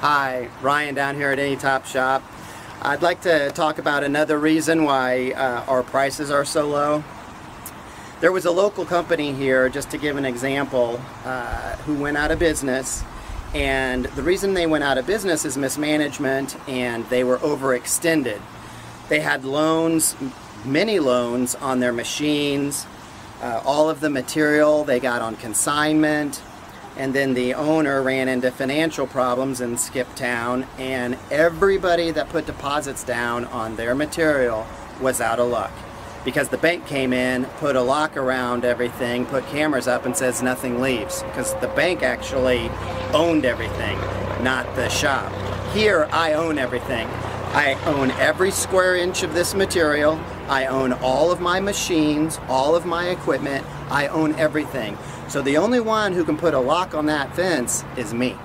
Hi, Ryan down here at Any Top Shop. I'd like to talk about another reason why uh, our prices are so low. There was a local company here, just to give an example, uh, who went out of business. And the reason they went out of business is mismanagement and they were overextended. They had loans, many loans on their machines, uh, all of the material they got on consignment, and then the owner ran into financial problems and skipped town and everybody that put deposits down on their material was out of luck. Because the bank came in put a lock around everything put cameras up and says nothing leaves. Because the bank actually owned everything not the shop. Here I own everything I own every square inch of this material I own all of my machines, all of my equipment, I own everything. So the only one who can put a lock on that fence is me.